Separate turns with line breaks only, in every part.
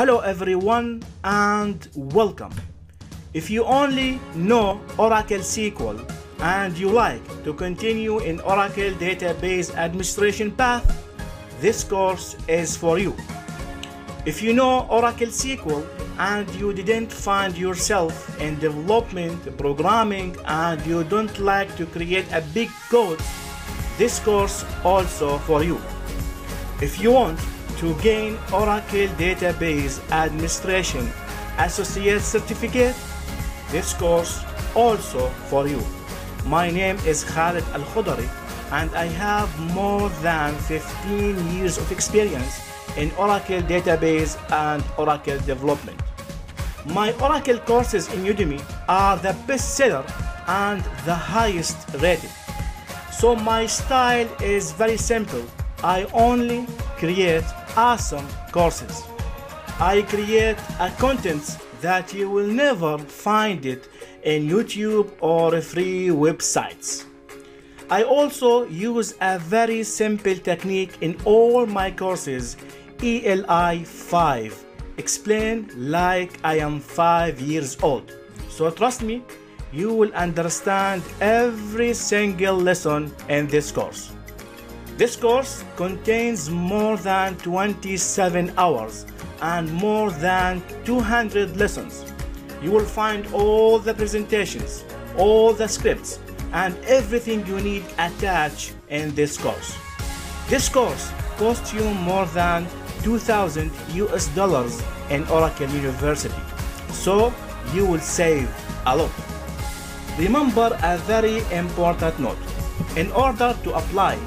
Hello everyone and welcome. If you only know Oracle SQL and you like to continue in Oracle Database Administration path, this course is for you. If you know Oracle SQL and you didn't find yourself in development, programming, and you don't like to create a big code, this course also for you. If you want to gain Oracle Database Administration Associate Certificate, this course also for you. My name is Khalid Al Khudari and I have more than 15 years of experience in Oracle Database and Oracle development. My Oracle courses in Udemy are the best seller and the highest rated. So my style is very simple. I only create awesome courses. I create a content that you will never find it in YouTube or free websites. I also use a very simple technique in all my courses, ELI 5. Explain like I am 5 years old. So trust me, you will understand every single lesson in this course. This course contains more than 27 hours and more than 200 lessons. You will find all the presentations, all the scripts, and everything you need attached in this course. This course costs you more than 2000 US dollars in Oracle University, so you will save a lot. Remember a very important note. In order to apply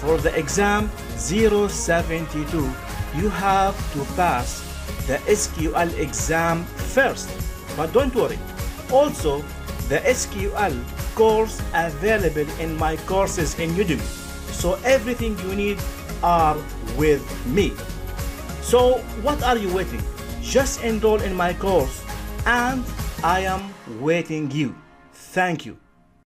for the exam 072, you have to pass the SQL exam first. But don't worry. Also, the SQL course available in my courses in Udemy. So everything you need are with me. So what are you waiting? Just enroll in my course and I am waiting you. Thank you.